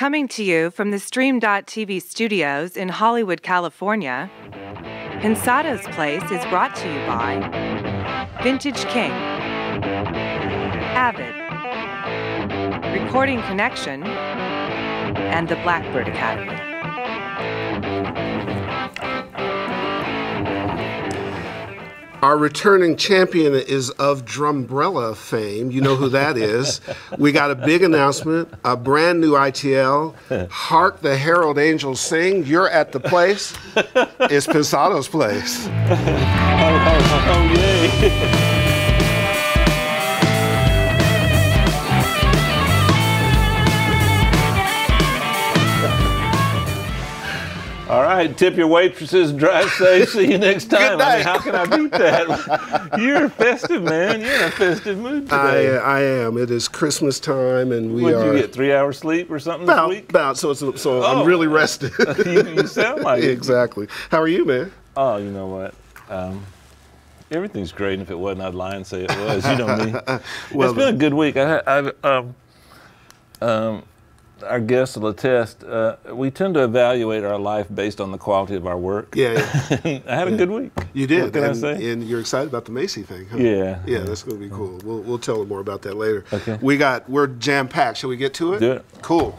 Coming to you from the Stream.tv studios in Hollywood, California, Pensado's Place is brought to you by Vintage King, Avid, Recording Connection, and the Blackbird Academy. Our returning champion is of Drumbrella fame. You know who that is. we got a big announcement, a brand new ITL. Hark the Herald Angels sing. You're at the place. it's Pensado's place. oh, oh, oh, oh yay. right, tip your waitresses, drive safe. See you next time. I mean, how can I beat that? You're festive, man. You're in a festive mood today. I, I am. It is Christmas time, and we Would are. you get three hours sleep or something about, this week? about so it's, so Oh. I'm really rested. you, you sound like it. exactly. How are you, man? Oh, you know what? Um, everything's great. And if it wasn't, I'd lie and say it was. You know me. Well, it's been a good week. I, I've, um, um, our guests will attest. Uh, we tend to evaluate our life based on the quality of our work. Yeah, yeah. I had a good week. You did. What can and, I say? and you're excited about the Macy thing, huh? Yeah. Yeah, that's going to be cool. We'll, we'll tell them more about that later. Okay. We got, we're jam packed. Shall we get to it? Do it. Cool.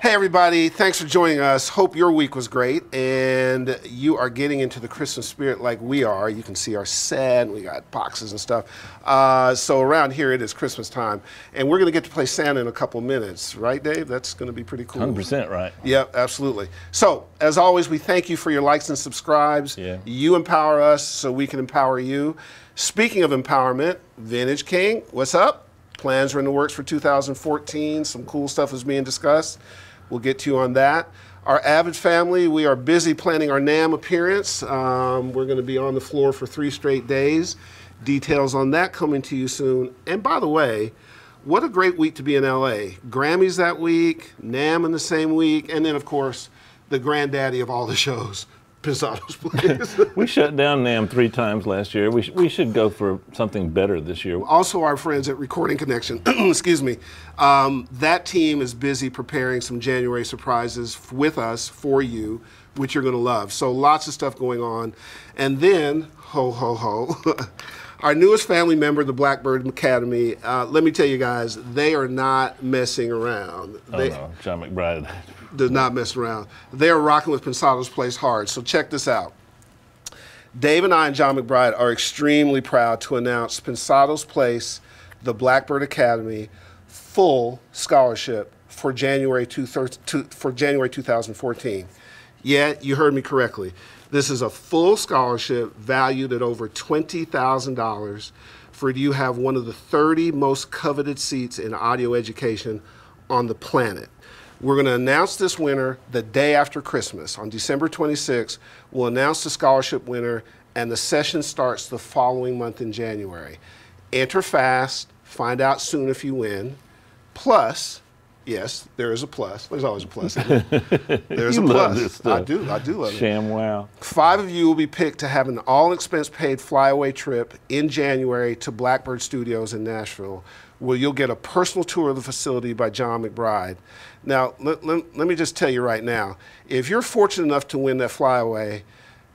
Hey, everybody. Thanks for joining us. Hope your week was great and you are getting into the Christmas spirit like we are. You can see our set, we got boxes and stuff. Uh, so, around here, it is Christmas time. And we're going to get to play Santa in a couple minutes, right, Dave? That's going to be pretty cool. 100% right. Yep, absolutely. So, as always, we thank you for your likes and subscribes. Yeah. You empower us so we can empower you. Speaking of empowerment, Vintage King, what's up? Plans are in the works for 2014. Some cool stuff is being discussed. We'll get to you on that. Our Avid family, we are busy planning our NAMM appearance. Um, we're going to be on the floor for three straight days. Details on that coming to you soon. And by the way, what a great week to be in LA. Grammys that week, NAMM in the same week, and then, of course, the granddaddy of all the shows, We shut down NAMM three times last year. We, sh- we should go for something better this year. also, our friends at Recording Connection, excuse me, um, that team is busy preparing some January surprises f- with us for you, which you're going to love. So, lots of stuff going on. And then, ho, ho, ho. Our newest family member, the Blackbird Academy, uh, let me tell you guys, they are not messing around. Oh, They, no. John McBride. Does not mess around. They are rocking with Pensado's Place hard. So check this out. Dave and I and John McBride are extremely proud to announce Pensado's Place, the Blackbird Academy, full scholarship for January, two for January 2014. Yeah, you heard me correctly. This is a full scholarship valued at over $20,000 for you have one of the 30 most coveted seats in audio education on the planet. We're going to announce this winner the day after Christmas. On December 26th, we'll announce the scholarship winner, and the session starts the following month in January. Enter fast, find out soon if you win. Plus, yes, there is a plus. There's always a plus. There's You a love plus. this stuff. I do. I do love it. Sham wow. Five of you will be picked to have an all expense paid flyaway trip in January to Blackbird Studios in Nashville, where you'll get a personal tour of the facility by John McBride. Now, let, let, let me just tell you right now if you're fortunate enough to win that flyaway,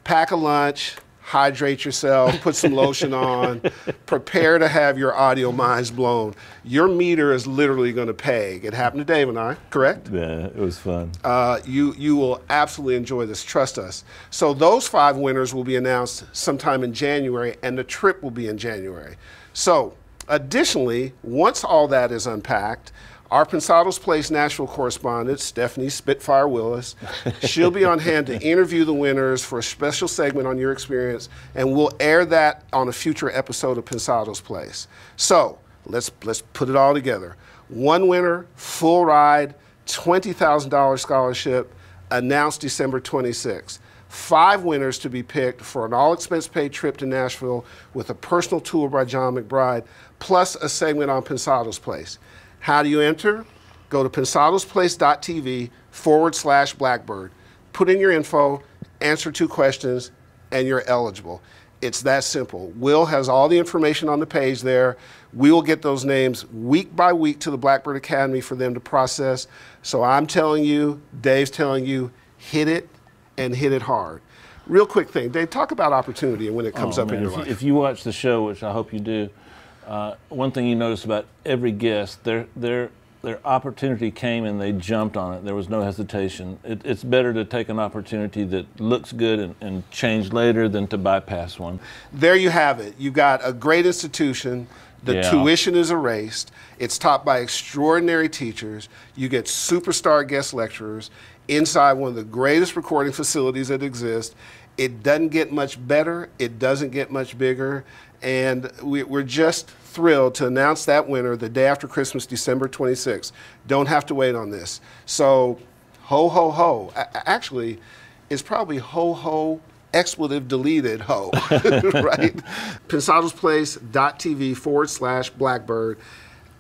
pack a lunch, hydrate yourself, put some lotion on, prepare to have your audio minds blown. Your meter is literally going to peg. It happened to Dave and I, correct? Yeah, it was fun. uh, you you will absolutely enjoy this. Trust us. So those five winners will be announced sometime in January, and the trip will be in January. So additionally, once all that is unpacked. Our Pensado's Place Nashville correspondent, Stephanie Spitfire Willis, she'll be on hand to interview the winners for a special segment on your experience, and we'll air that on a future episode of Pensado's Place. So let's let's put it all together. One winner, full ride, $20,000 scholarship, announced December 26th. Five winners to be picked for an all expense paid trip to Nashville with a personal tour by John McBride, plus a segment on Pensado's Place. How do you enter? Go to pensadosplace.tv forward slash blackbird. Put in your info, answer two questions, and you're eligible. It's that simple. Will has all the information on the page there. We will get those names week by week to the Blackbird Academy for them to process. So I'm telling you, Dave's telling you, hit it and hit it hard. Real quick thing, Dave, talk about opportunity and when it comes oh, up man, in your if life. You, if you watch the show, which I hope you do, uh, one thing you notice about every guest, their their their opportunity came and they jumped on it. There was no hesitation. It, it's better to take an opportunity that looks good and, and change later than to bypass one. There you have it. You've got a great institution. The Yeah. tuition is erased. It's taught by extraordinary teachers. You get superstar guest lecturers inside one of the greatest recording facilities that exist. It doesn't get much better. It doesn't get much bigger. And we, we're just thrilled to announce that winner the day after Christmas, December 26th. Don't have to wait on this. So, ho, ho, ho. Actually, it's probably ho, ho, expletive deleted ho, right? PensadosPlace.tv forward slash Blackbird.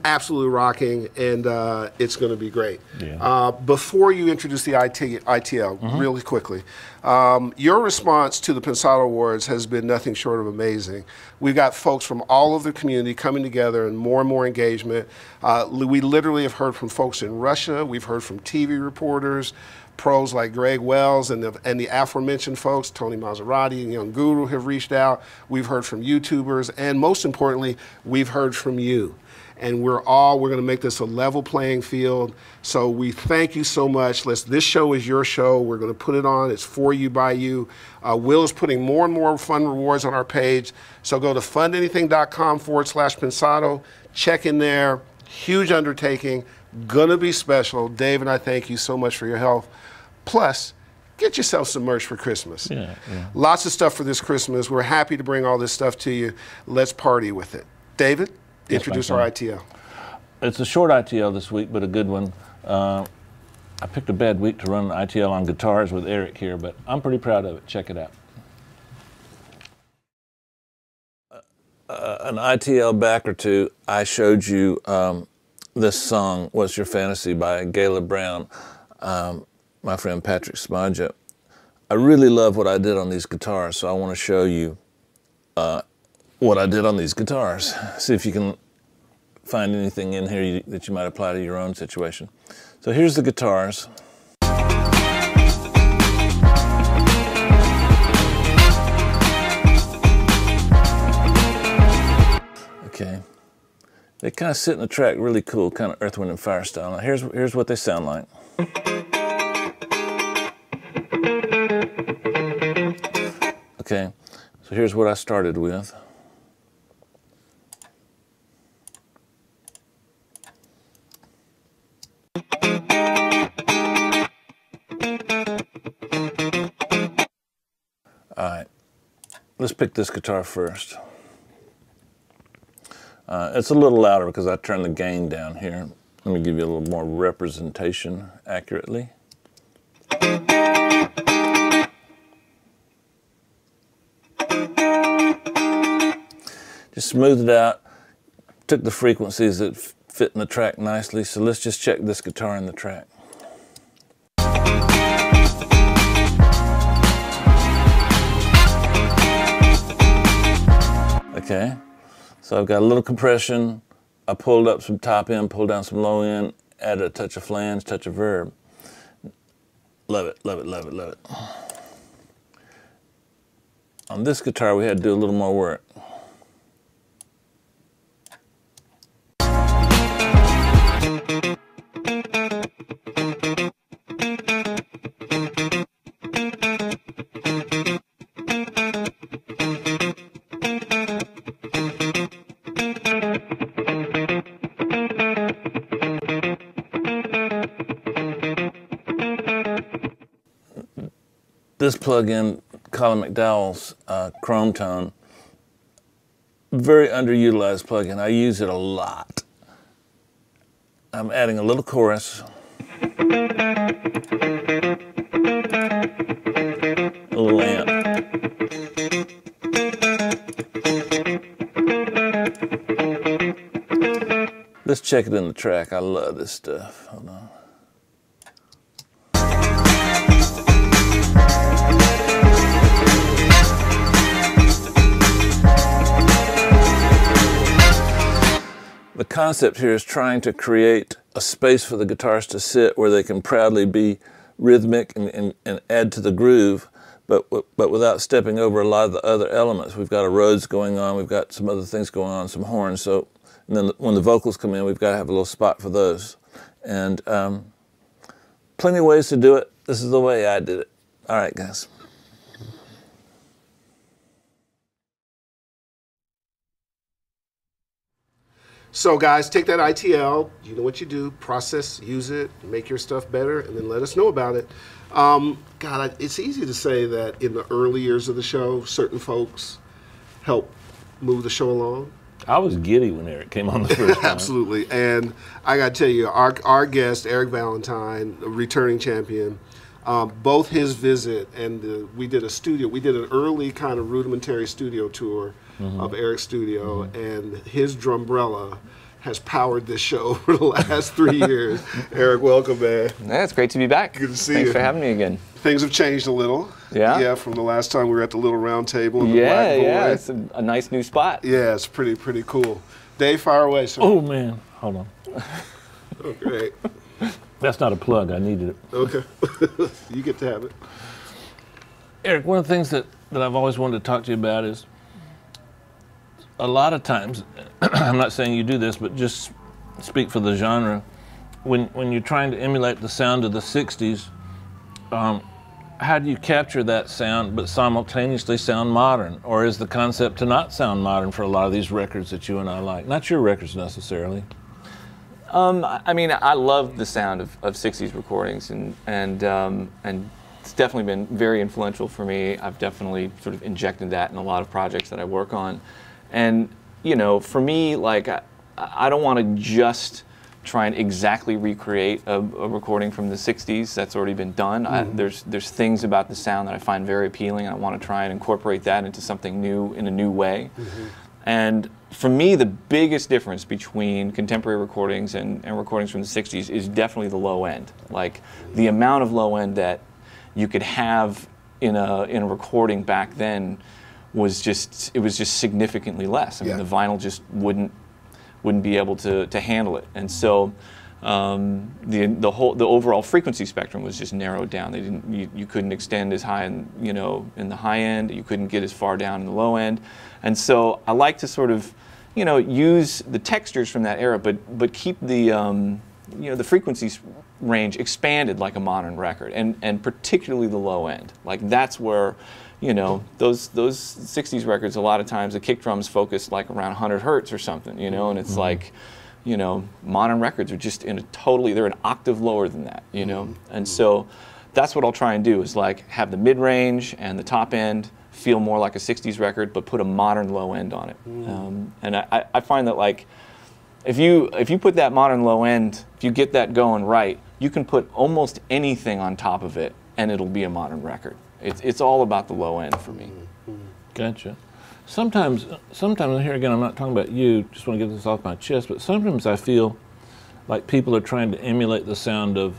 Absolutely rocking, and uh, it's going to be great. Yeah. Uh, before you introduce the IT, ITL, really quickly, um, your response to the Pensado Awards has been nothing short of amazing. We've got folks from all over the community coming together and more and more engagement. Uh, we literally have heard from folks in Russia, we've heard from TV reporters, pros like Greg Wells and the, and the aforementioned folks, Tony Maserati and Young Guru have reached out. We've heard from YouTubers, and most importantly, we've heard from you. And we're all we're going to make this a level playing field. So we thank you so much. Let's, this show is your show. We're going to put it on. It's for you by you. Uh, will is putting more and more fun rewards on our page. So go to fundanything.com forward slash pensado. Check in there. Huge undertaking. Gonna be special. Dave and i thank you so much for your help plus get yourself some merch for christmas Yeah, yeah. lots of stuff for this christmas we're happy to bring all this stuff to you let's party with it david Yes, introduce our friend. ITL. It's a short ITL this week, but a good one. Uh, I picked a bad week to run an ITL on guitars with Eric here, but I'm pretty proud of it. Check it out. Uh, an ITL back or two, I showed you um, this song, What's Your Fantasy by Gayla Brown, um, my friend Patrick Smaja. I really love what I did on these guitars, so I want to show you uh, what I did on these guitars. See if you can find anything in here you, that you might apply to your own situation. So here's the guitars. Okay. They kind of sit in the track really cool, kind of Earth, Wind, and Fire style. Now here's, here's what they sound like. Okay, so here's what I started with. All right, let's pick this guitar first. Uh, it's a little louder because I turned the gain down here. Let me give you a little more representation accurately. Smoothed it out, took the frequencies that fit in the track nicely. So let's just check this guitar in the track. Okay, so I've got a little compression. I pulled up some top end, pulled down some low end, added a touch of flange, touch of verb. Love it, love it, love it, love it. On this guitar, we had to do a little more work. This plug-in, Colin McDowell's uh, Chrome Tone, very underutilized plugin. I use it a lot. I'm adding a little chorus. A little amp. Let's check it in the track. I love this stuff. Concept here is trying to create a space for the guitars to sit where they can proudly be rhythmic and, and, and add to the groove, but but without stepping over a lot of the other elements. We've got a Rhodes going on, we've got some other things going on, some horns. So, and then when the vocals come in, we've got to have a little spot for those. And um, plenty of ways to do it. This is the way I did it. All right, guys. So, guys, take that ITL. You know what you do. Process, use it, make your stuff better, and then let us know about it. Um, God, it's easy to say that in the early years of the show, certain folks help move the show along. I was giddy when Eric came on the first time. Absolutely. And I got to tell you, our, our guest, Eric Valentine, a returning champion, um, both his visit and the, we did a studio, we did an early kind of rudimentary studio tour mm-hmm. of Eric's studio, mm-hmm. and his drumbrella has powered this show for the last three years. Eric, welcome, man. Yeah, it's great to be back. Good to see Thanks you. Thanks for having me again. Things have changed a little. Yeah. Yeah, from the last time we were at the little round table. In yeah, the yeah, it's a, a, nice new spot. Yeah, it's pretty pretty cool. Dave, fire away, sir. Oh man, hold on. oh, great. That's not a plug. I needed it. Okay, you get to have it. Eric, one of the things that, that I've always wanted to talk to you about is a lot of times, I'm not saying you do this, but just speak for the genre. When when you're trying to emulate the sound of the '60s, um, how do you capture that sound but simultaneously sound modern? Or is the concept to not sound modern for a lot of these records that you and I like? Not your records necessarily. Um, I mean, I love the sound of, of 60s recordings, and, and, um, and it's definitely been very influential for me. I've definitely sort of injected that in a lot of projects that I work on. And, you know, for me, like, I, I don't want to just try and exactly recreate a, a, recording from the 60s that's already been done. Mm-hmm. I, there's there's things about the sound that I find very appealing. I want to try and incorporate that into something new in a new way. Mm-hmm. And for me, the biggest difference between contemporary recordings and, and recordings from the 60s is definitely the low end. Like the amount of low end that you could have in a in a recording back then was just it was just significantly less. I mean, the vinyl just wouldn't wouldn't be able to, to handle it. And so um, the, the whole the overall frequency spectrum was just narrowed down. They didn't you, you couldn't extend as high in you know in the high end. You couldn't get as far down in the low end. And so I like to sort of you know use the textures from that era, but but keep the um, you know the frequencies range expanded like a modern record, and and particularly the low end. Like that's where you know, those those 60s records, a lot of times the kick drums focus like around 100 hertz or something, you know, and it's mm-hmm. like, you know, modern records are just in a totally, they're an octave lower than that, you know, mm-hmm. and so that's what I'll try and do is like have the mid range and the top end feel more like a 60s record, but put a modern low end on it. Mm. Um, and I, I find that like, if you if you put that modern low end, if you get that going right, you can put almost anything on top of it, and it'll be a modern record. It's, it's all about the low end for me. Gotcha. Sometimes, sometimes here again, I'm not talking about you. Just want to get this off my chest. But sometimes I feel like people are trying to emulate the sound of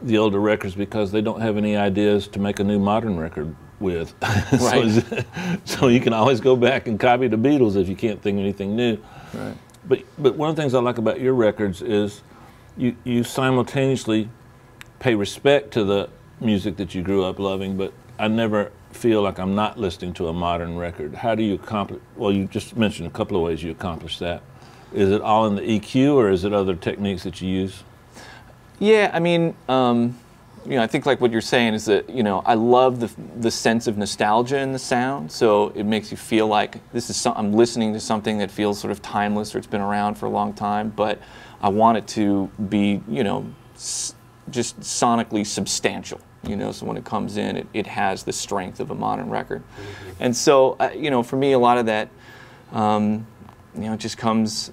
the older records because they don't have any ideas to make a new modern record with. Right. so, so, you can always go back and copy the Beatles if you can't think of anything new. Right. But but one of the things I like about your records is you you simultaneously pay respect to the music that you grew up loving, but I never feel like I'm not listening to a modern record. How do you accomplish? Well, you just mentioned a couple of ways you accomplish that. Is it all in the EQ, or is it other techniques that you use? Yeah, I mean, um, you know, I think like what you're saying is that you know I love the the sense of nostalgia in the sound. So it makes you feel like this is some, I'm listening to something that feels sort of timeless or it's been around for a long time, but I want it to be you know just sonically substantial you know so when it comes in it, it has the strength of a modern record. And so uh, you know for me a lot of that um, you know it just comes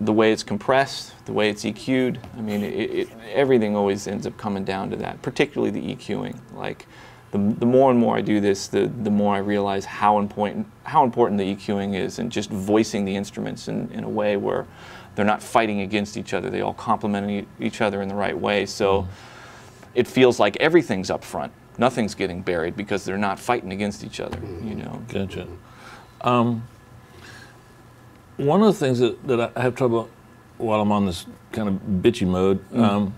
the way it's compressed the way it's EQ'd I mean it, it, everything always ends up coming down to that particularly the EQing like the, the more and more I do this the, the more I realize how important how important the EQing is and just voicing the instruments in, in a way where they're not fighting against each other they all complement each other in the right way so mm-hmm it feels like everything's up front. Nothing's getting buried because they're not fighting against each other, you know. Gotcha. Um, one of the things that, that I have trouble while I'm on this kind of bitchy mode. Mm. Um,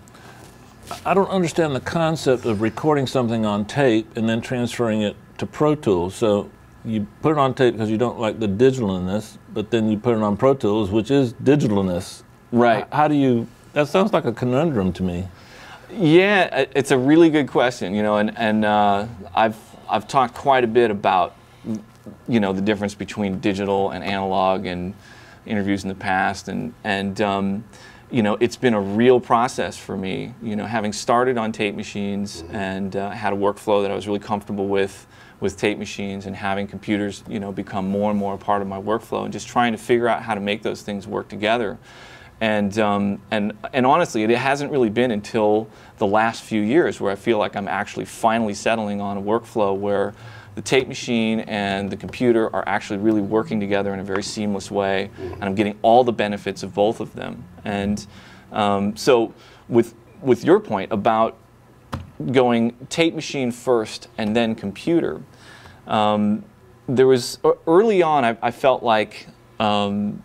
I don't understand the concept of recording something on tape and then transferring it to Pro Tools. So you put it on tape because you don't like the digitalness, but then you put it on Pro Tools, which is digitalness. Right. How do you? That sounds like a conundrum to me. Yeah, it's a really good question, you know, and, and uh, I've, I've talked quite a bit about, you know, the difference between digital and analog and interviews in the past. And, and um, you know, it's been a real process for me, you know, having started on tape machines and uh, had a workflow that I was really comfortable with with tape machines and having computers, you know, become more and more a part of my workflow and just trying to figure out how to make those things work together. And, um, and, and honestly, it hasn't really been until the last few years where I feel like I'm actually finally settling on a workflow where the tape machine and the computer are actually really working together in a very seamless way, and I'm getting all the benefits of both of them. And um, so, with, with your point about going tape machine first and then computer, um, there was early on I, I felt like um,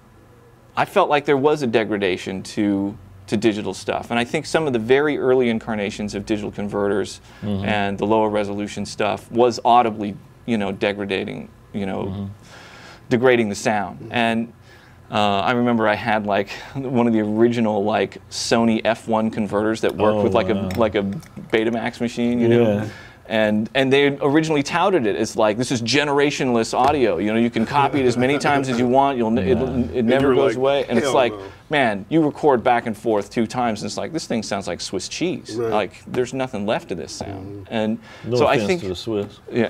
I felt like there was a degradation to to digital stuff, and I think some of the very early incarnations of digital converters and the lower resolution stuff was audibly, you know, degrading, you know, degrading the sound. And uh, I remember I had like one of the original like Sony F1 converters that worked Oh, with like wow. a like a Betamax machine, you know. Yeah. And, and they originally touted it as like this is generationless audio. You know, you can copy it as many times as you want. You'll ne- it, it never goes like, away. And it's like, no." man, you record back and forth two times, and it's like this thing sounds like Swiss cheese. Right. Like there's nothing left of this sound. And No so I think, to the Swiss. yeah,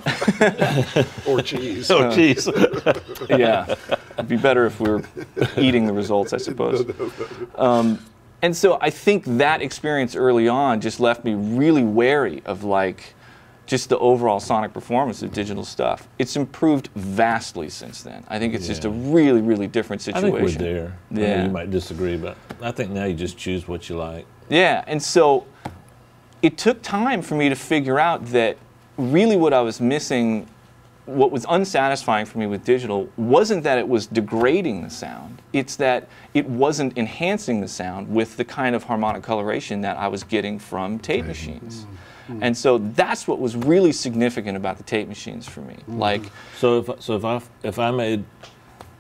Or cheese. Oh, cheese. yeah, it'd be better if we were eating the results, I suppose. Um, and so I think that experience early on just left me really wary of like just the overall sonic performance of digital stuff. It's improved vastly since then. I think it's just a really, really different situation. I situation. think we're there. I know Yeah. you might disagree, but I think now you just choose what you like. Yeah, and so it took time for me to figure out that really what I was missing, what was unsatisfying for me with digital, wasn't that it was degrading the sound. It's that it wasn't enhancing the sound with the kind of harmonic coloration that I was getting from tape machines. Mm. Mm. And so that's what was really significant about the tape machines for me. Mm. Like, So if so if I if I made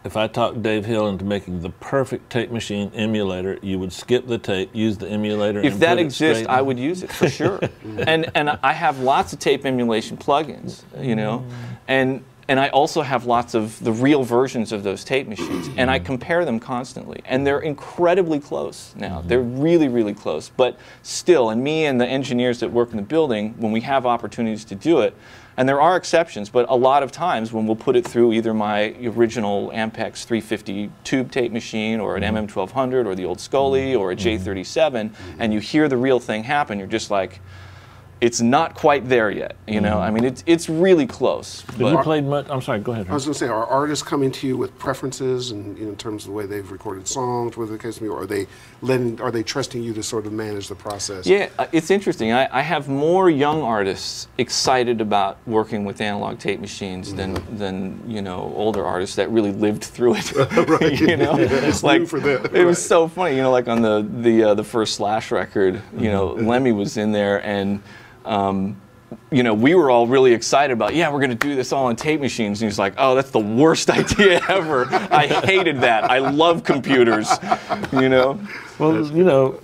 if I talked Dave Hill into making the perfect tape machine emulator, you would skip the tape, use the emulator. if and that put exists, straight I would use it for sure. and and I have lots of tape emulation plugins, you know, mm. and and I also have lots of the real versions of those tape machines, and I mm-hmm. compare them constantly, and they're incredibly close now. Mm-hmm. They're really really close, but still, and me and the engineers that work in the building, when we have opportunities to do it. And there are exceptions, but a lot of times when we'll put it through either my original Ampex 350 tube tape machine or an mm-hmm. MM1200 or the old Scully or a J37, and you hear the real thing happen, you're just like, it's not quite there yet. You know, I mean, it's it's really close. Have you played much? I'm sorry. Go ahead. I was going to say, are artists coming to you with preferences and in terms of the way they've recorded songs, whether the case may be, or are they letting, are they trusting you to sort of manage the process? yeah, uh, it's interesting. I, I have more young artists excited about working with analog tape machines than than you know older artists that really lived through it. right. you know, It's new for them, It was right. so funny. You know, like on the the uh, the first Slash record, you know, Lemmy was in there and. Um, you know, we were all really excited about, yeah, we're going to do this all on tape machines. And he's like, oh, that's the worst idea ever. I hated that. I love computers. You know? Well, you know,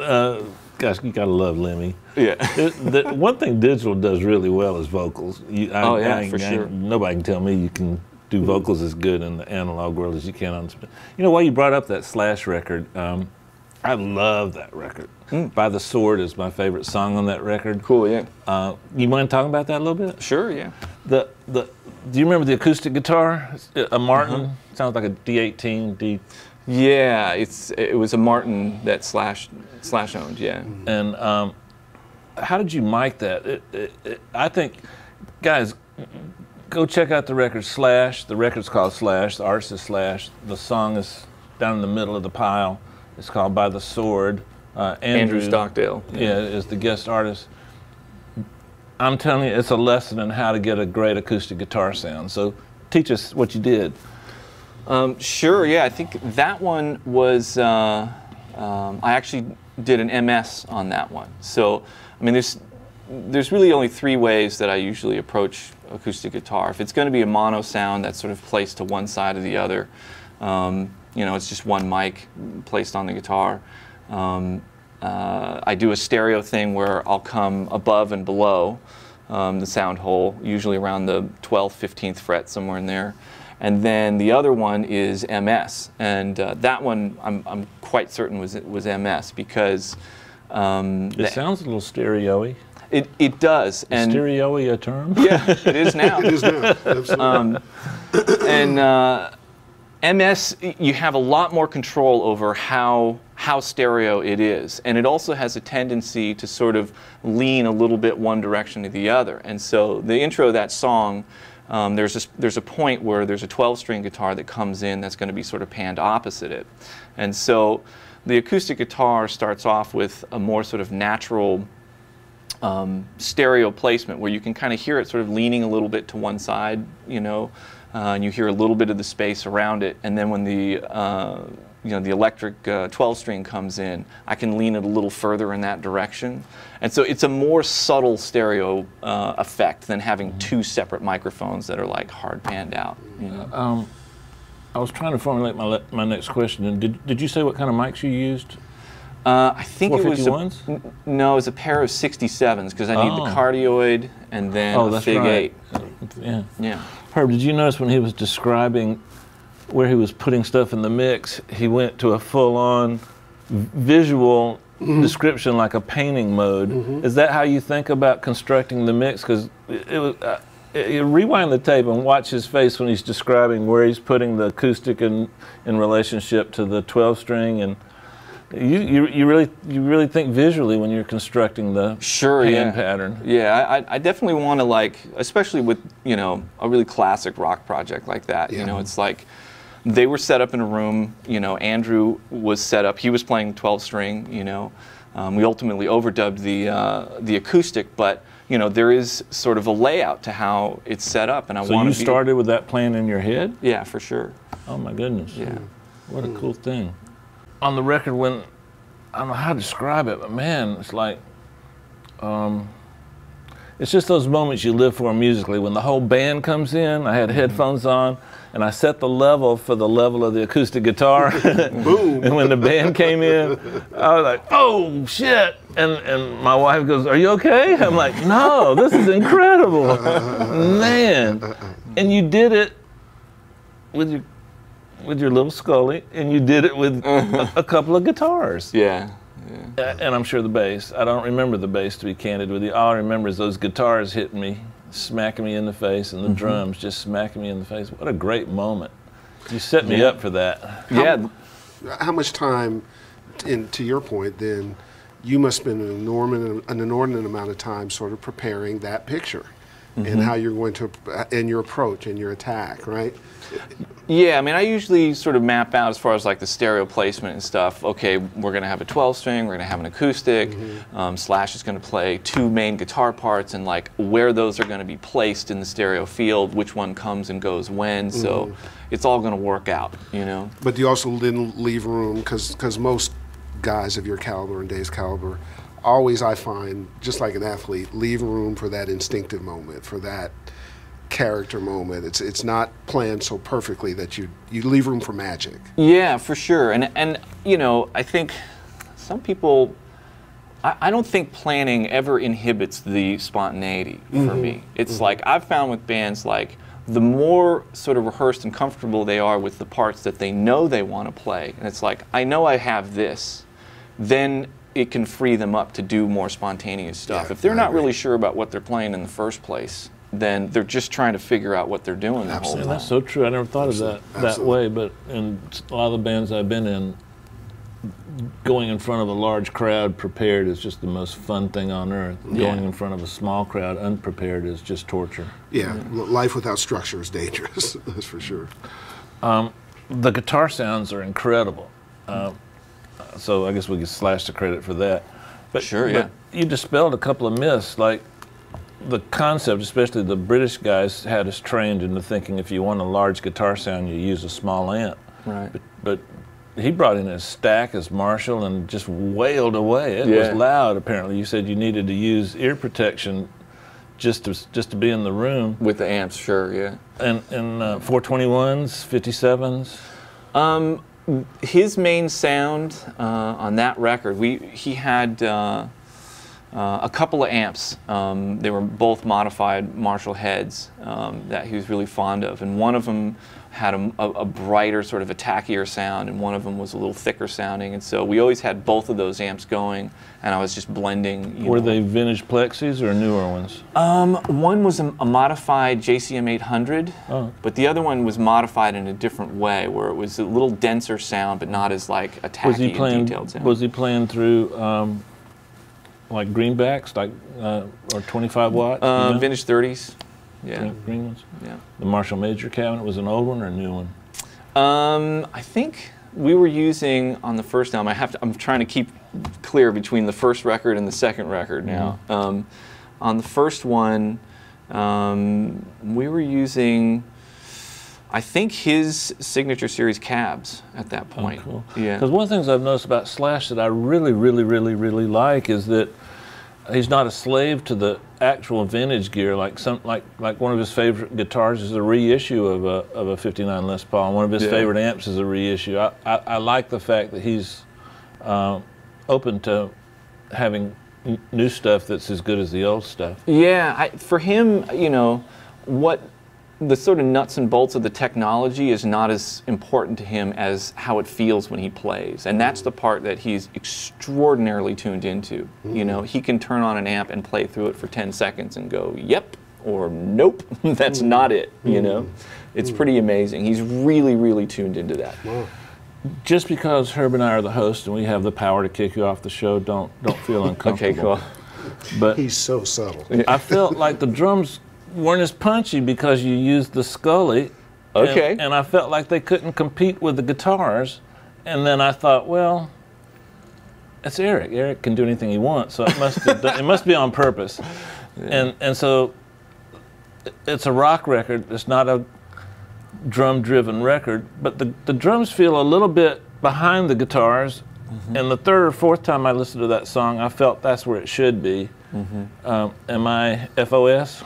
uh, gosh, you gotta love Lemmy. Yeah. It- the one thing digital does really well is vocals. You, I, Oh, yeah, I- for I- sure. Nobody can tell me you can do vocals as good in the analog world as you can on. You know, while you brought up that Slash record, um, I love that record. By the Sword is my favorite song on that record. Cool, yeah. Uh, you mind talking about that a little bit? Sure, yeah. The the. Do you remember the acoustic guitar? A Martin Uh-huh. sounds like a D18, D. Yeah, it's it was a Martin that Slash Slash owned, yeah. And um, how did you mic that? It, it, it, I think, guys, go check out the record Slash. The record's called Slash. The artist is Slash. The song is down in the middle of the pile. It's called By the Sword. Uh, Andrew Stockdale. Yeah, is the guest artist. I'm telling you, it's a lesson in how to get a great acoustic guitar sound. So teach us what you did. Um, sure, yeah. I think that one was. Uh, um, I actually did an MS on that one. So, I mean, there's there's really only three ways that I usually approach acoustic guitar. If it's going to be a mono sound that's sort of placed to one side or the other, um, you know, it's just one mic placed on the guitar. Um, uh, I do a stereo thing where I'll come above and below um, the sound hole, usually around the 12th, 15th fret, somewhere in there. And then the other one is MS, and uh, that one I'm, I'm quite certain was was MS because um, It sounds a little stereo-y. it, it does. And Stereo-y a term? yeah, it is now. It is now. Absolutely. and uh, MS, you have a lot more control over how how stereo it is, and it also has a tendency to sort of lean a little bit one direction or the other. And so the intro of that song. Um, there's, a, there's a point where there's a 12 string guitar that comes in that's going to be sort of panned opposite it. And so the acoustic guitar starts off with a more sort of natural um, stereo placement where you can kind of hear it sort of leaning a little bit to one side, you know, uh, and you hear a little bit of the space around it. And then when the uh, you know the electric uh, 12 string comes in, I can lean it a little further in that direction. And so it's a more subtle stereo uh, effect than having two separate microphones that are like hard panned out. You know? Um, I was trying to formulate my, my next question. And did, did you say what kind of mics you used? Uh, I think it was a, 451s? no, it was a pair of 67s because I need Oh. the cardioid and then oh, that's Fig right. 8. Yeah. Yeah. Herb, did you notice when he was describing where he was putting stuff in the mix, he went to a full-on v- visual description like a painting mode. Is that how you think about constructing the mix? Because it, it was. Uh, rewind the tape and watch his face when he's describing where he's putting the acoustic in, in relationship to the 12 string and you, you, you really you really think visually when you're constructing the Sure, pan yeah. pattern. Yeah, I, I definitely want to like, especially with you know a really classic rock project like that. You know, it's like they were set up in a room. You know, Andrew was set up. He was playing 12 string. You know, um, we ultimately overdubbed the uh, the acoustic, but you know there is sort of a layout to how it's set up, and I So want you to be, started with that plan in your head? Yeah, for sure. Oh my goodness. Yeah. What a cool thing. On the record, when I don't know how to describe it, but man, it's like, um, it's just those moments you live for musically. When the whole band comes in, I had headphones on, and I set the level for the level of the acoustic guitar. Boom. and when the band came in, I was like, "Oh shit!" And and my wife goes, "Are you okay?" I'm like, "No, this is incredible, man." And you did it with your with your little Scully, and you did it with a, a couple of guitars. Yeah. Uh, And I'm sure the bass. I don't remember the bass to be candid with you. All I remember is those guitars hitting me, smacking me in the face, and the drums just smacking me in the face. What a great moment! You set me Yeah. up for that. Yeah. How much time, in, to your point, then, you must spend an enormous, an inordinate amount of time sort of preparing that picture and how you're going to, and your approach and your attack, right? Yeah, I mean, I usually sort of map out as far as like the stereo placement and stuff. Okay, we're going to have a 12 string, we're going to have an acoustic. Um, Slash is going to play two main guitar parts, and like where those are going to be placed in the stereo field, which one comes and goes when. So it's all going to work out, you know? But you also didn't leave room because most guys of your caliber and Dave's caliber always, I find, just like an athlete, leave room for that instinctive moment, for that character moment. It's it's not planned so perfectly that you you leave room for magic. Yeah, for sure. And and you know, I think some people I, I don't think planning ever inhibits the spontaneity for me. Mm-hmm. It's like I've found with bands like the more sort of rehearsed and comfortable they are with the parts that they know they want to play, and it's like, I know I have this, then it can free them up to do more spontaneous stuff. Yeah, if they're I not agree. really sure about what they're playing in the first place, then they're just trying to figure out what they're doing the whole time. that's so true. I never thought of that Absolutely. that Absolutely. way. But in a lot of the bands I've been in, going in front of a large crowd prepared is just the most fun thing on earth. Yeah. Going in front of a small crowd unprepared is just torture. Yeah, l- life without structure is dangerous. That's for sure. The guitar sounds are incredible. Um, so I guess we could slash the credit for that. But Sure, but You dispelled a couple of myths. Like the concept, especially the British guys, had us trained into thinking if you want a large guitar sound, you use a small amp. Right. But, but he brought in a stack as Marshall and just wailed away. It Yeah. was loud. Apparently, you said you needed to use ear protection just to just to be in the room. With the amps, sure, yeah. And and uh, 421s, 57s. Um, his main sound uh, on that record, we he had uh, uh, a couple of amps. Um, they were both modified Marshall heads um, that he was really fond of, and one of them had a, a, a brighter, sort of attackier sound, and one of them was a little thicker sounding. And so we always had both of those amps going, and I was just blending. You Were know. they vintage plexis or newer ones? Um, one was a, a modified JCM 800, Oh. but the other one was modified in a different way, where it was a little denser sound, but not as like a tacky Was he and playing? detailed sound. Was he playing through um, like greenbacks, like uh, or 25 watt? you uh, know? vintage 30s. Yeah, green, green ones. yeah. The Marshall Major cabinet was an old one or a new one? Um, I think we were using on the first album. I have to. I'm trying to keep clear between the first record and the second record now. Mm-hmm. Um, on the first one, um, we were using. I think his signature series cabs at that point. Oh, Cool. Yeah. Because one of the things I've noticed about Slash that I really, really, really, really like is that he's not a slave to the actual vintage gear. Like some, like like one of his favorite guitars is a reissue of a of a '59 Les Paul. And one of his Yeah. favorite amps is a reissue. I, I, I like the fact that he's uh, open to having new stuff that's as good as the old stuff. Yeah, I, for him, you know, what the sort of nuts and bolts of the technology is not as important to him as how it feels when he plays. And that's the part that he's extraordinarily tuned into. You know, he can turn on an amp and play through it for 10 seconds and go, yep, or nope, that's hmm. not it, you hmm. know? It's hmm. pretty amazing. He's really, really tuned into that. Just because Herb and I are the host and we have the power to kick you off the show, don't don't feel uncomfortable. Okay, cool. But He's so subtle. I felt like the drums weren't as punchy because you used the Scully. and- Okay. And, I felt like they couldn't compete with the guitars. And then I thought, well, it's Eric. Eric can do anything he wants, so it must have done, it must be on purpose. And and so it's a rock record. It's not a drum-driven record, but the the drums feel a little bit behind the guitars. And the third or fourth time I listened to that song, I felt that's where it should be. Um, am I FOS?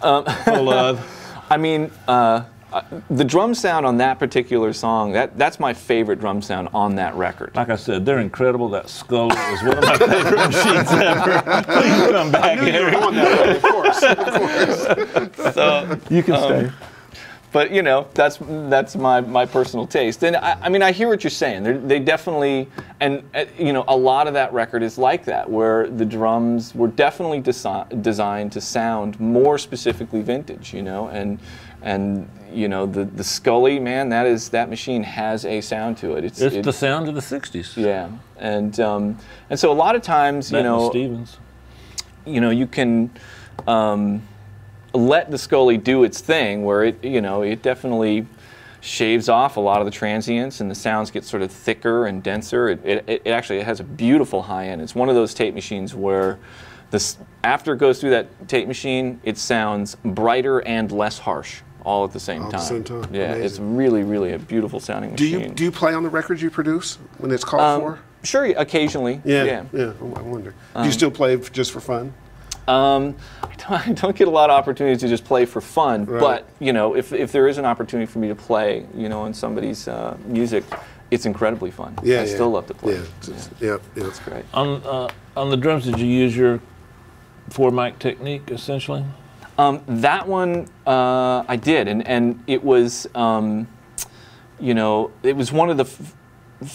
Full of. I mean, uh, uh, the drum sound on that particular song, that, that's my favorite drum sound on that record. Like I said, they're incredible. That skull was one of my favorite machines ever. Please come back, Eric. On that way, of course, of course. So, You can stay. But you know, that's that's my, my personal taste. And I, I mean, I hear what you're saying. They're, they definitely, and uh, you know, a lot of that record is like that, where the drums were definitely desi- designed to sound more specifically vintage. You know, and and you know, the the Scully man, that is that machine has a sound to it. It's, It's it- the sound of the '60s. yeah, and um, and so a lot of times, you know, Stevens. you know, you can um, let the Scully do its thing, where it, you know, it definitely shaves off a lot of the transients, and the sounds get sort of thicker and denser. It, it, it actually has a beautiful high end. It's one of those tape machines where this after it goes through that tape machine, it sounds brighter and less harsh all at the same All at time. the same time. Yeah, it's really, really a beautiful sounding machine. Do you do you play on the records you produce when it's called Um, for? Sure, occasionally. Yeah, yeah. yeah. I wonder. do you still play just for fun? Um, I don't, I don't get a lot of opportunities to just play for fun, Right. but you know, if, if there is an opportunity for me to play, you know, on somebody's uh, music, it's incredibly fun. Yeah, I yeah. still love to play. Yeah, it's- yeah, yeah. It's great. On uh, on the drums, did you use your four mic technique essentially? Um, that one uh, I did, and and it was, um, you know, it was one of the f-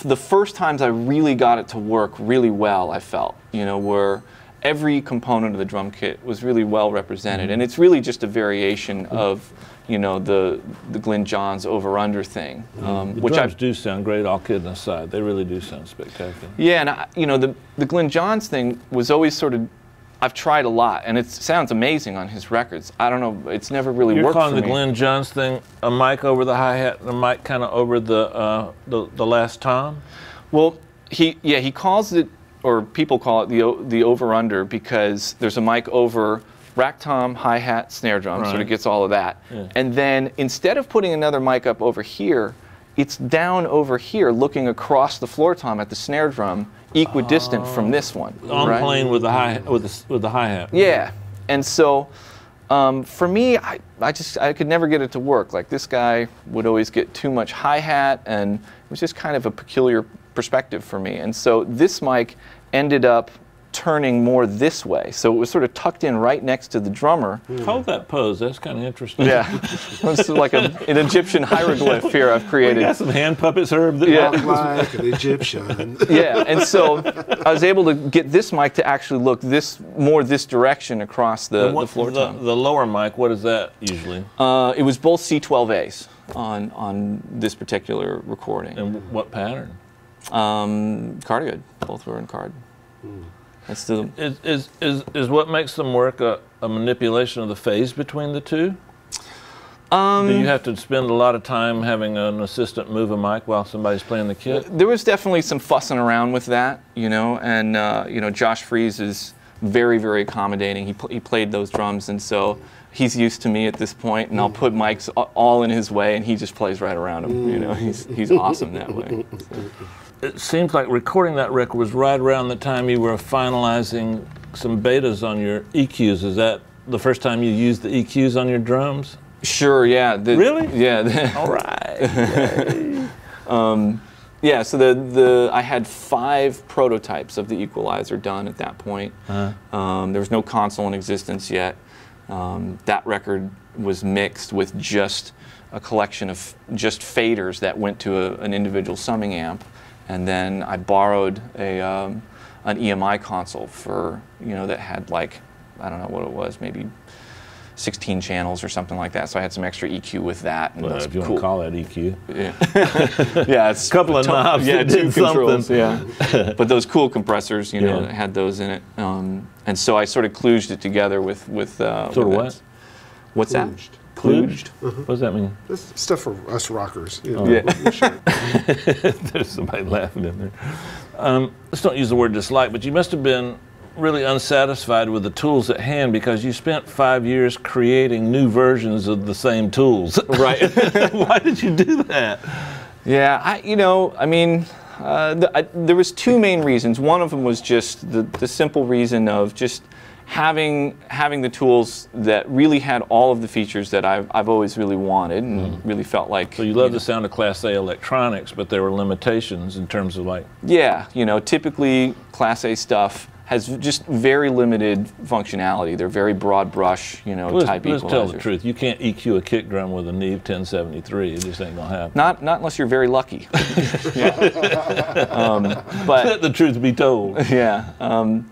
the first times I really got it to work really well. I felt, you know, where every component of the drum kit was really well represented, and it's really just a variation of, you know, the the Glyn Johns over under thing, um, The which I drums do sound great. All kidding aside, they really do sound spectacular. yeah, and I, you know the the Glyn Johns thing was always sort of. I've tried a lot, and it sounds amazing on his records. I don't know, it's never really You're worked calling the me. Glyn Johns thing a mic over the hi hat and a mic kind of over the, uh, the the last tom. Well, he yeah he calls it, or people call it the the over under because there's a mic over rack tom, hi hat, snare drum, so Right. it gets all of that. And then instead of putting another mic up over here, it's down over here, looking across the floor tom at the snare drum, equidistant from this one. On right? plane with the hi with the, with the hi hat. Yeah, and so um, for me, I, I just I could never get it to work. Like this guy would always get too much hi hat, and it was just kind of a peculiar perspective for me. And so this mic ended up turning more this way, so it was sort of tucked in right next to the drummer. Hold that pose. That's kind of interesting. Yeah, it's like a, an Egyptian hieroglyph here I've We created. got some hand puppets, Herb. That Yeah. like an Egyptian. yeah, and so I was able to get this mic to actually look this more this direction across the, And the floor the, tom. the lower mic, what is that usually? Uh, it was both C12As on on this particular recording. and what pattern? Um, Cardioid, both were in card. That's the Is, is, is, is what makes them work a, a manipulation of the phase between the two? um, Do you have to spend a lot of time having an assistant move a mic while somebody's playing the kit? there was definitely some fussing around with that, you know, and uh, you know Josh Freese is very very accommodating. He pl- he played those drums, and so. He's used to me at this point, and I'll put mics all in his way, and he just plays right around him. You know, he's he's awesome that way. It seems like recording that record was right around the time you were finalizing some betas on your EQs. Is that the first time you used the EQs on your drums? Sure, yeah. the- Really? Yeah. All right. Yeah, so the, the I had five prototypes of the equalizer done at that point. Um, there was no console in existence yet. Um, that record was mixed with just a collection of just faders that went to a, an individual summing amp, and then I borrowed a um, an EMI console for you know that had like I don't know what it was maybe 16 channels or something like that. So I had some extra EQ with that. And well, if you want cool. to call that EQ. Yeah, yeah it's a Couple of knobs Yeah, two controls. something. Yeah, but those cool compressors, you know, Yeah. that had those in it, um, and so I sort of kludged it together with with. Uh, Sort of what? that. What's that? Kludged. Kludged? What does that mean? That's stuff for us rockers. You know. Yeah. There's somebody laughing in there. Um, let's don't use the word dislike, but you must have been really unsatisfied with the tools at hand because you spent five years creating new versions of the same tools. Right. Why did you do that? Yeah, I, you know, I mean, uh, the, I, there was two main reasons. One of them was just the, the simple reason of just having having the tools that really had all of the features that I've, I've always really wanted and really felt like. So you love the sound of Class A electronics, but there were limitations in terms of like, Yeah, you know, typically Class A stuff has just very limited functionality. They're very broad brush, you know, let's, type let's tell the truth. You can't EQ a kick drum with a Neve 1073. It just ain't gonna happen. Not, not unless you're very lucky. Um, but Let the truth be told. yeah. Um,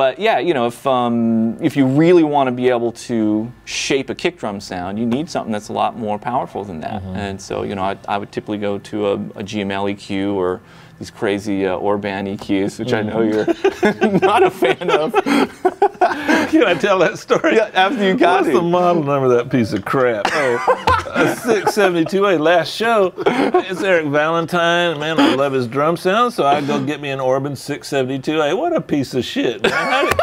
but yeah, you know, if um, if you really want to be able to shape a kick drum sound, you need something that's a lot more powerful than that. And so, you know, I, I would typically go to a, a GML EQ or these crazy uh, Orban EQs, which I know you're not a fan of. Can I tell that story? Yeah, after you got What's it. the model number of that piece of crap? Oh, a 672A last show. It's Eric Valentine. Man, I love his drum sound, so I go get me an Orban 672A. What a piece of shit. Man. Did,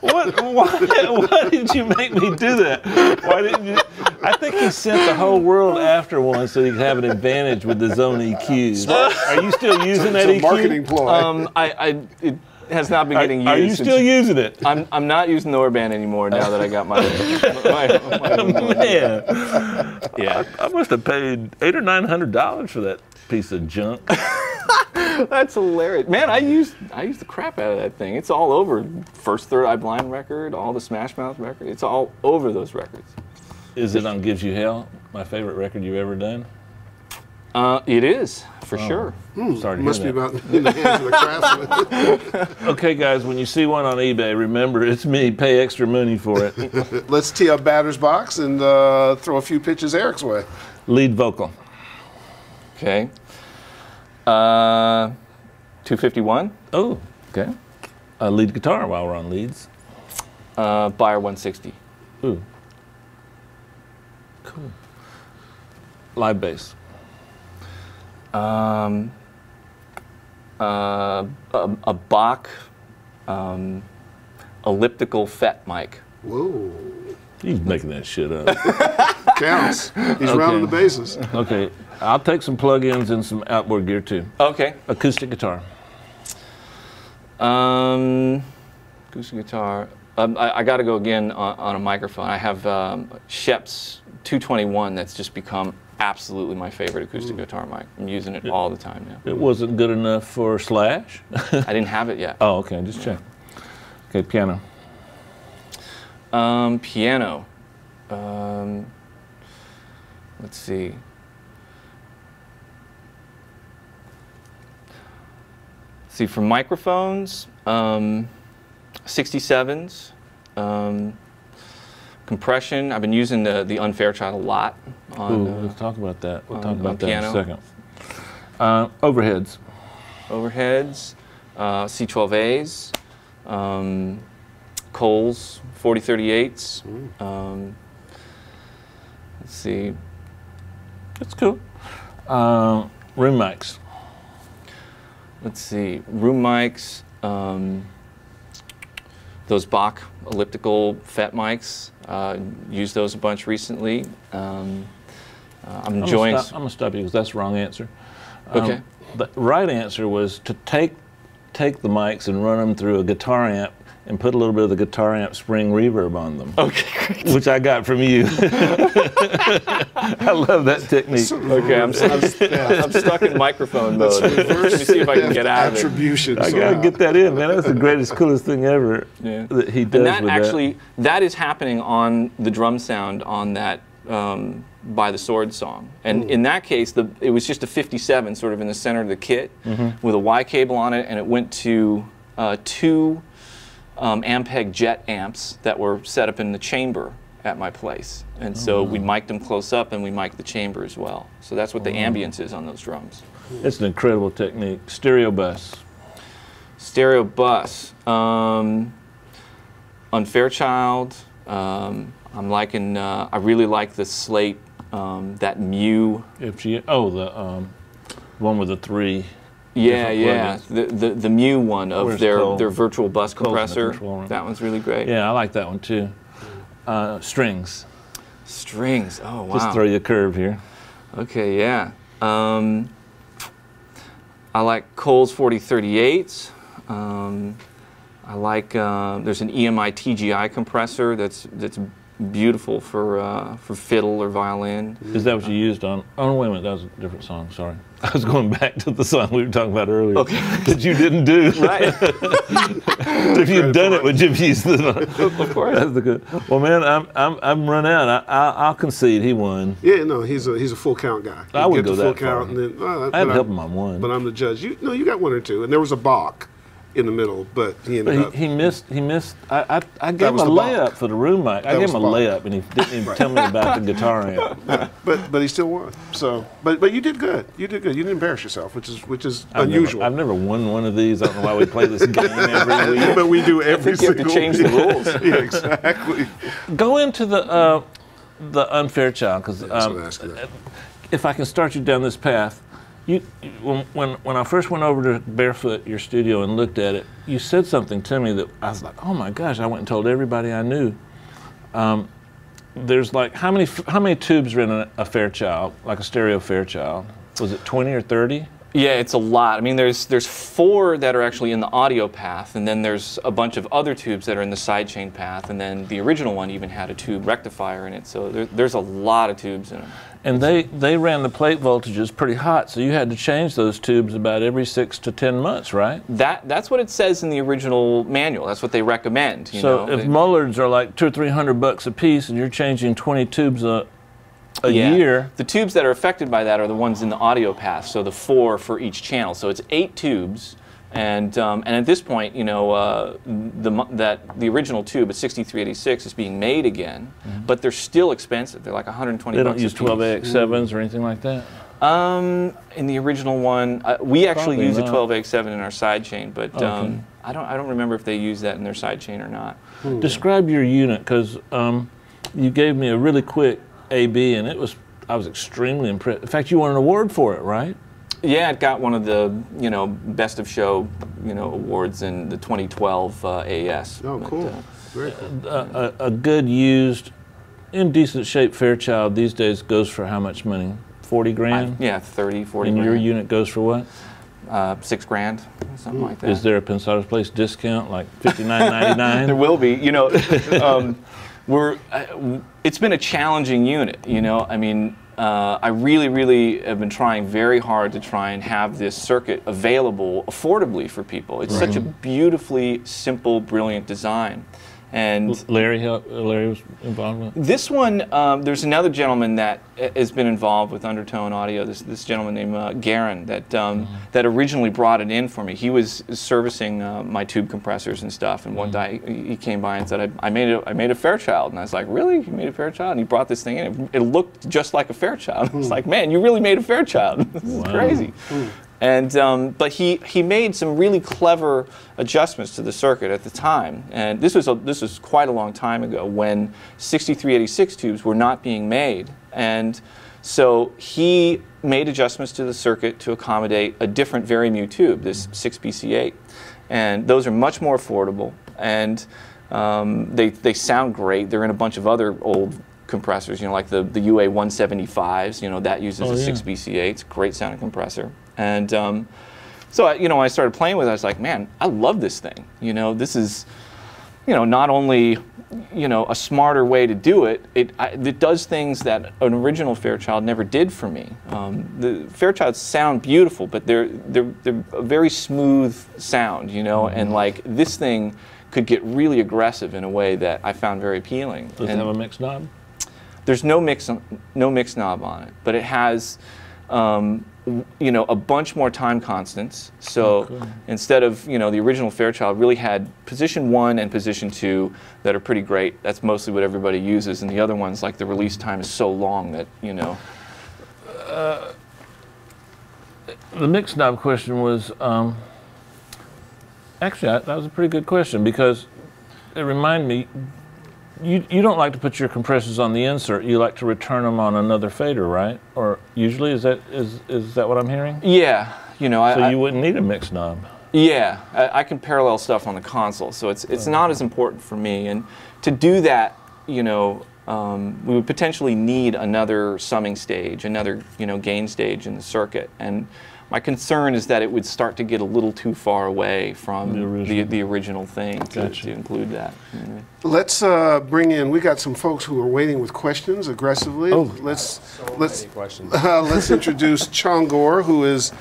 what, why, why did you make me do that? Why didn't you? I think he sent the whole world after one so he could have an advantage with his own EQs. Are you still using that It's a EQ? marketing ploy. Um, I, I, it has not been getting used. are you still using it? I'm, I'm not using the Orban anymore now that I got my. my, my, my- Man. yeah. I must have paid eight or nine hundred dollars for that piece of junk. That's hilarious, man. I used I used the crap out of that thing. It's all over. First Third Eye Blind record, all the Smash Mouth record. It's all over those records. Is it on Gives You Hell? My favorite record you've ever done. Uh, it is for sure. Sorry to Must be that. about in the hands of the craftsman. Okay, guys, when you see one on eBay, remember it's me. Pay extra money for it. Let's tee up batter's box and uh, throw a few pitches Eric's way. Lead vocal. Okay. Uh, 251. Oh, okay. Uh, lead guitar while we're on leads. Uh, Beyer 160. Ooh. Cool. Live bass. Um, uh, a, a Bock um, elliptical FET mic. Whoa. He's making that shit up. Counts. He's rounding the bases. okay, I'll take some plug-ins and some outboard gear too. Okay. Acoustic guitar. Um, acoustic guitar. Um, I, I got to go again on, on, a microphone. I have um, Schoeps 221 that's just become absolutely my favorite acoustic guitar mic. I'm using it all the time now. It wasn't good enough for Slash. I didn't have it yet. Oh, okay. Just check. Okay, piano. Um, piano. Um, let's see. see, for microphones, um, 67s. Um, compression, I've been using the, the Unfairchild a lot. On, Ooh, uh, let's talk about that. We'll on- talk about that piano. in a second. Uh, overheads. overheads, uh, C12As, um, Coles 4038s. Um, let's see, That's cool. Uh, room mics. let's see, room mics, um, those Bock elliptical FET mics. Uh, used those a bunch recently. Um, uh, I'm enjoying. I'm gonna stop you because that's the wrong answer. Um, Okay. the right answer was to take take the mics and run them through a guitar amp and put a little bit of the guitar amp spring reverb on them, okay, great. which I got from you. I love that technique. Okay, I'm, I'm, I'm stuck in microphone mode. Let me see if I can get out of it. attribution. I gotta somehow. get that in, man. That's the greatest, coolest thing ever Yeah. that he does And that with actually, that is happening on the drum sound on that um, by the sword song. And in that case, the it was just a 57 sort of in the center of the kit with a Y cable on it, and it went to uh, two um, Ampeg jet amps that were set up in the chamber at my place. And so we mic'd them close up and we mic'd the chamber as well. So that's what the ambience is on those drums. It's an incredible technique. Stereo bus. Stereo bus. Um, Unfairchild. Um, I'm liking. Uh, I really like the Slate. Um, that Mu. If oh the um, one with the three. Yeah, yeah. The, the the Mu one of Where's their Cole? their virtual bus Cole's in the compressor. That one's really great. Yeah, I like that one too. Uh, strings. Strings. Oh wow. Just throw you a curve here. Okay, yeah. Um, I like Coles 4038s. Um, I like uh, there's an EMI TGI compressor that's that's beautiful for uh, for fiddle or violin. Is that what you used on? Oh, wait a minute, that was a different song. Sorry, I was going back to the song we were talking about earlier. Okay. that you didn't do. Right. if you'd done it, would you have used the? of course. That's the good. Well, man, I'm I'm I'm run out. I, I I'll concede he won. Yeah, no, he's a he's a full count guy. I You would get go the full that far. count, and then uh, I had to help him on one. But I'm the judge. You no, you got one or two, and there was a balk in the middle, but he ended But up. he, he missed. He missed. I I, I gave him a balk. layup for the room mic. I That gave him a balk. layup, and he didn't even tell me about the guitar amp. but but he still won. So, but but you did good. You did good. You didn't embarrass yourself, which is which is I've never- unusual. I've never won one of these. I don't know why we play this game every week. but we do every think you have to single change the rules. yeah, exactly. Go into the uh, the Unfairchild because That's what I asked you that. if I can start you down this path, you when, when I first went over to Barefoot, your studio, and looked at it, you said something to me that I was like, oh my gosh! I went and told everybody I knew. Um, there's like how many how many tubes are in a, a Fairchild, like a stereo Fairchild? Was it 20 or 30? Yeah, it's a lot. I mean, there's there's four that are actually in the audio path, and then there's a bunch of other tubes that are in the sidechain path, and then the original one even had a tube rectifier in it. So there, there's a lot of tubes in it. And they, they ran the plate voltages pretty hot, so you had to change those tubes about every six to 10 months, right? That that's what it says in the original manual. That's what they recommend. You So know? if They- Mullards are like two or three hundred bucks a piece, and you're changing 20 tubes a, a Yeah. year, The tubes that are affected by that are the ones in the audio path, so the four for each channel. So it's eight tubes, and um, and at this point, you know, uh, the that the original tube at 6386 is being made again, but they're still expensive. They're like 120. Mm-hmm. they don't bucks use a piece. 12AX7s or anything like that. Um, in the original one, uh, we actually Probably use not. a 12X7 in our sidechain, but Okay. um, I don't I don't remember if they use that in their sidechain or not. Describe your unit, because um, you gave me a really quick AB, and it was I was extremely impressed. In fact, you won an award for it, right? Yeah, it got one of the you know best of show you know awards in the 2012 uh, AES. Oh, But, cool. uh, Very cool. a, a, a good used, in decent shape Fairchild these days goes for how much money? 40 grand? Yeah, 30, 40 And your unit goes for what? uh, six grand, something like that. Is there a Pensado's Place discount, like 59.99? There will be. You know, um, we're. Uh, it's been a challenging unit. You know, I mean, uh, I really, really have been trying very hard to try and have this circuit available affordably for people. It's such a beautifully simple, brilliant design, and Larry helped, Larry was involved with this one, um, there's another gentleman that uh, has been involved with Undertone Audio. This, this gentleman named uh, Garen that um, that originally brought it in for me. He was servicing uh, my tube compressors and stuff. And one day he came by and said, I, "I made a, I made a Fairchild." And I was like, "Really? You made a Fairchild?" And he brought this thing in. It, it looked just like a Fairchild. I was like, "Man, you really made a Fairchild. this is crazy." And um, but he he made some really clever adjustments to the circuit at the time, and this was a, this was quite a long time ago when 6386 tubes were not being made, and so he made adjustments to the circuit to accommodate a different Varimu tube, this 6BC8, and those are much more affordable, and um, they they sound great. They're in a bunch of other old compressors, you know, like the the UA 175s. You know that uses Oh, a yeah. 6BC8. It's a great sounding compressor. And um, so, I, you know, I started playing with it, I was like, man, I love this thing. You know, this is, you know, not only, you know, a smarter way to do it, it, I, it does things that an original Fairchild never did for me. Um, the Fairchilds sound beautiful, but they're, they're, they're a very smooth sound, you know, and like this thing could get really aggressive in a way that I found very appealing. Does it have a mixed knob? there's no mix no mix knob on it, but it has um, you know a bunch more time constants. So instead of you know the original Fairchild really had position one and position two that are pretty great. That's mostly what everybody uses, and the other ones like the release time is so long that you know. The mixed knob question was, um, actually, I, that was a pretty good question because it reminded me, you, you don't like to put your compressors on the insert. You like to return them on another fader, right? Or usually, is that is is that what I'm hearing? Yeah, you know, I, So I- you wouldn't need a mix knob. Yeah, I, I can parallel stuff on the console, so it's it's not as important for me. And to do that, you know, um, we would potentially need another summing stage, another you know gain stage in the circuit. And my concern is that it would start to get a little too far away from The the original. the, original thing to, Gotcha. to include that. you know. Let's uh, bring in. We got some folks who are waiting with questions aggressively. Oh. let's let's questions. uh, let's introduce Chongor, who is s-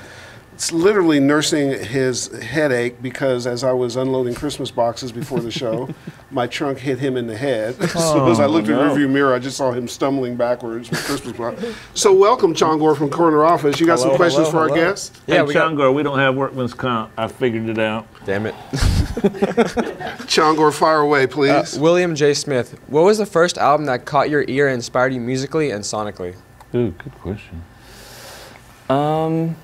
literally nursing his headache because as I was unloading Christmas boxes before the show, my trunk hit him in the head. so as I looked in the rearview mirror, I just saw him stumbling backwards with Christmas boxes. So welcome, Chongor from Corner Office. You got some questions hello, for our hello. guest? Yeah, hey, we got- we don't have workman's comp. I figured it out. Damn it. Chongor, fire away, please. Uh, William J. Smith, what was the first album that caught your ear and inspired you musically and sonically? Ooh, good question. Um,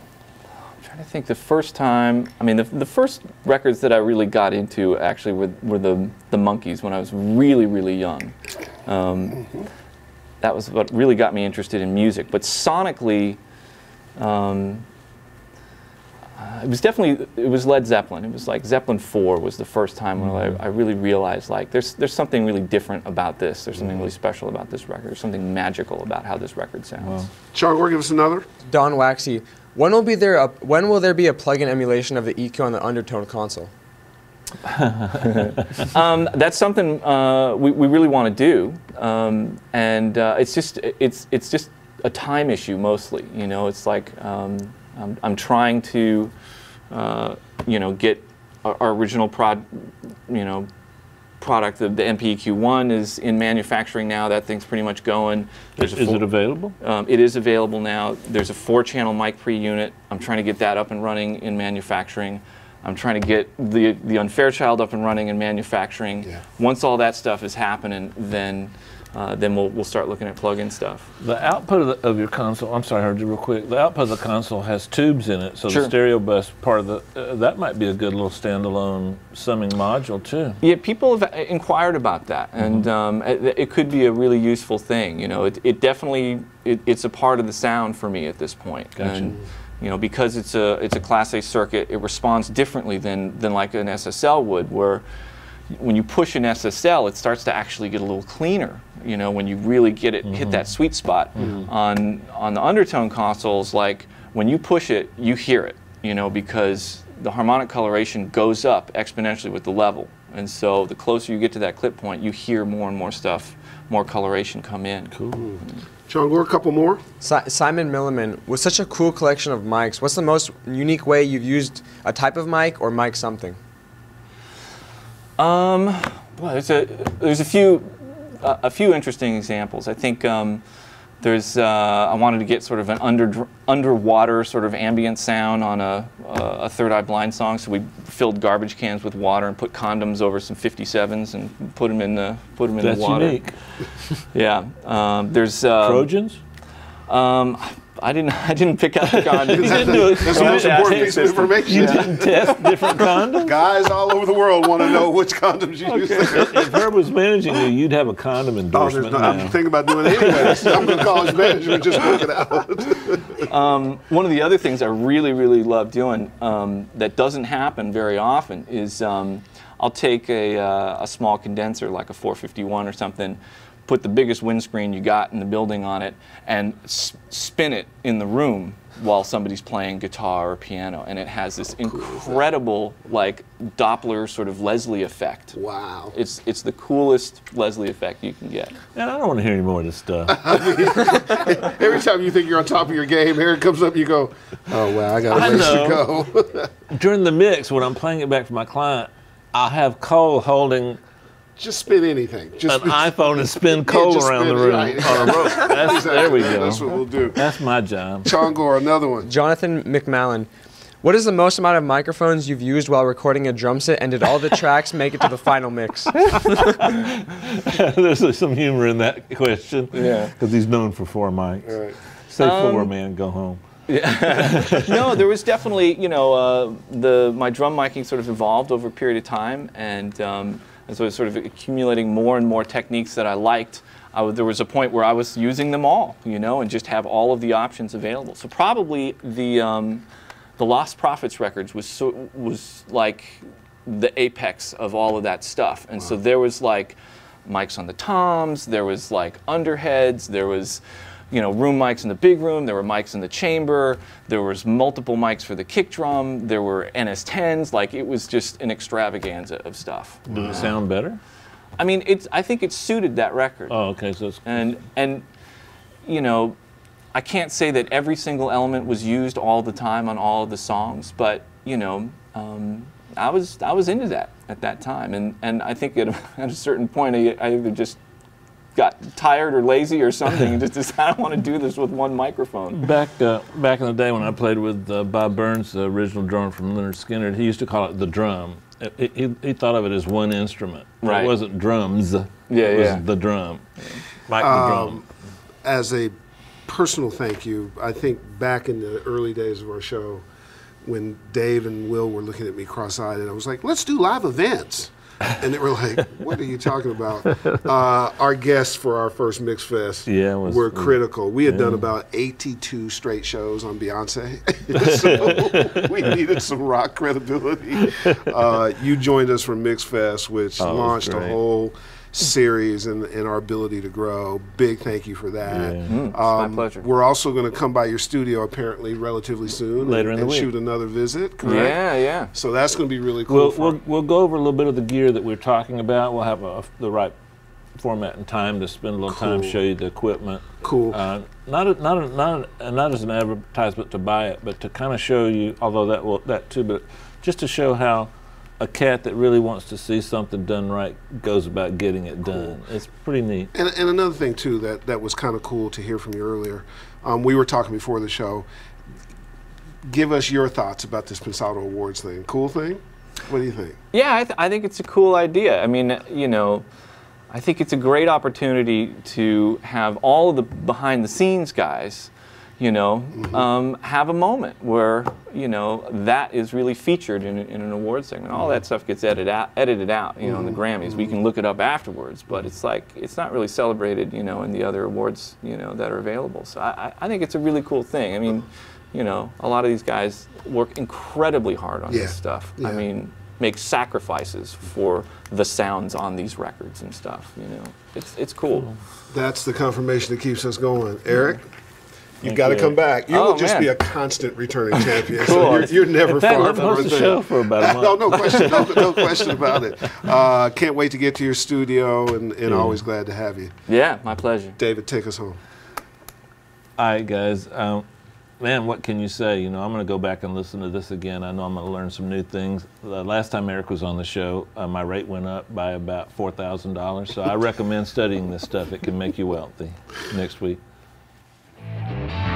I'm trying to think. The first time, I mean, the, the first records that I really got into actually were, were the the Monkees when I was really really young. Um, that was what really got me interested in music. But sonically, um, uh, it was definitely it was Led Zeppelin. It was like Zeppelin Four was the first time when I, I really realized like there's there's something really different about this. There's something really special about this record. There's something magical about how this record sounds. Chongor, give us another. Don Waxy, when will be there a, when will there be a plug-in emulation of the EQ on the Undertone console? Um, that's something uh, we, we really want to do, um, and uh, it's just it's it's just a time issue mostly. You know, it's like um, I'm, I'm trying to uh, you know get our, our original prod you know product. The, the MPEQ one is in manufacturing now. That thing's pretty much going. There's a Is it available? um, it is available now. There's a four-channel mic pre-unit. I'm trying to get that up and running in manufacturing. I'm trying to get the the Unfairchild up and running in manufacturing. Yeah. Once all that stuff is happening, then uh, then we'll we'll start looking at plug-in stuff. The output of, the, of your console, I'm sorry, I heard you real quick. The output of the console has tubes in it, so Sure. the stereo bus part of the, uh, that might be a good little standalone summing module too. Yeah, people have inquired about that, and um, it, it could be a really useful thing. You know, it, it definitely it, it's a part of the sound for me at this point. Gotcha. And, you know, because it's a it's a Class A circuit, it responds differently than than like an SSL would, where when you push an SSL, it starts to actually get a little cleaner. You know, when you really get it hit mm-hmm. that sweet spot. Mm-hmm. On on the undertone consoles, like when you push it, you hear it. You know, because the harmonic coloration goes up exponentially with the level, and so the closer you get to that clip point, you hear more and more stuff, more coloration come in. Cool. John Gore, a couple more. Si- Simon Milliman, with such a cool collection of mics, what's the most unique way you've used a type of mic or mic something? Um, well, there's a there's a few uh, a few interesting examples. I think um, there's uh, I wanted to get sort of an under underwater sort of ambient sound on a a Third Eye Blind song, so we filled garbage cans with water and put condoms over some 57s and put them in the put them in That's the water. That's unique. Yeah. Um, there's uh, Trojans? Um, I didn't I didn't pick out the condom. You didn't do it. That's the most important piece of information. You didn't test different condoms? Guys all over the world want to know which condoms you use. if Herb was managing you, you'd have a condom Oh, endorsement no, I'm thinking about doing it anyway. I'm going to call his manager and just work it out. one of the other things I really, really love doing um, that doesn't happen very often is um, I'll take a, uh, a small condenser like a 451 or something, put the biggest windscreen you got in the building on it, and s- spin it in the room while somebody's playing guitar or piano, and it has this incredible like Doppler sort of Leslie effect. Wow. It's it's the coolest Leslie effect you can get. And I don't want to hear any more of this stuff. Every time you think you're on top of your game, here it comes up, you go, oh, wow, I got a I ways to go. During the mix, when I'm playing it back for my client, I'll have Cole holding just spin anything. Just an iPhone and spin Cole just around the spin it, room right. on a rope. That's, Exactly, there we go. That's what we'll do. That's my job. Sean Gore, another one. Jonathan McMallen, what is the most amount of microphones you've used while recording a drum set, and did all the tracks make it to the final mix? There's some humor in that question. Yeah. Because he's known for four mics. Right. Say four, man, go home. Yeah. no, there was definitely, you know, uh, the my drum miking sort of evolved over a period of time, and um, as I was sort of accumulating more and more techniques that I liked, I there was a point where I was using them all, you know, and just have all of the options available. So probably the um, the Lost Prophets records was so, was like the apex of all of that stuff, and so there was like mics on the toms, there was like underheads, there was you know room mics in the big room, there were mics in the chamber, there was multiple mics for the kick drum, there were NS10s, like it was just an extravaganza of stuff. Does it sound better? I mean, it's I think it suited that record. Oh, okay. So it's And and you know, I can't say that every single element was used all the time on all of the songs, but you know, um, I was I was into that at that time, and and I think at, a- at a certain point I, I either just got tired or lazy or something, and just decided I want to do this with one microphone. Back uh, back in the day when I played with uh, Bob Burns, the original drummer from Lynyrd Skynyrd, he used to call it the drum. It- he, he thought of it as one instrument. Right. It wasn't drums. Yeah, it was yeah. the drum. Mike the drum. as a personal thank you, I think back in the early days of our show, when Dave and Will were looking at me cross-eyed, and I was like, "Let's do live events," and they were like, "What are you talking about?" Uh, our guests for our first Mix Fest Yeah, was- were critical. We had done about 82 straight shows on Beyonce, so we needed some rock credibility. Uh, you joined us from Mix Fest, which Oh, launched a whole series and, and our ability to grow. Big thank you for that. Yeah. Mm, it's Um, my pleasure. We're also going to come by your studio apparently relatively soon Later and, in the and week. shoot another visit. Correct? Yeah, yeah. So that's going to be really cool. We'll, for- we'll, we'll go over a little bit of the gear that we're talking about. We'll have a, the right format and time to spend a little time, Cool. show you the equipment. Cool. Uh, not, a, not, a, not, a, not as an advertisement to buy it, but to kind of show you, although that will, that too, but just to show how a cat that really wants to see something done right goes about getting it done. It's pretty neat. And, and another thing too that, that was kind of cool to hear from you earlier. Um, we were talking before the show. Give us your thoughts about this Pensado Awards thing. Cool thing? What do you think? Yeah, I, th- I think it's a cool idea. I mean, you know, I think it's a great opportunity to have all of the behind the scenes guys, you know, mm-hmm. um, have a moment where, you know, that is really featured in, in an award segment. All that mm-hmm. stuff gets edited out, edited out, you know, in the mm-hmm. Grammys. We can look it up afterwards, but it's like, it's not really celebrated, you know, in the other awards, you know, that are available. So I, I- I think it's a really cool thing. I mean, you know, a lot of these guys work incredibly hard on Yeah. this stuff. I mean, make sacrifices for the sounds on these records and stuff. You know, it's it's cool. That's the confirmation that keeps us going. Eric, you've Thank got to come back. You Oh, will just man. be a constant returning champion. Cool. So you're, you're never In fact, far let's from host our the show for about a no, month. no no question, no, no question about it. Uh, can't wait to get to your studio, and, and always glad to have you. Yeah, my pleasure. David, take us home. All right, guys. Um, man, what can you say? You know, I'm going to go back and listen to this again. I know I'm going to learn some new things. The last time Eric was on the show, uh, my rate went up by about $4,000. So I recommend studying this stuff. It can make you wealthy. Next week. Música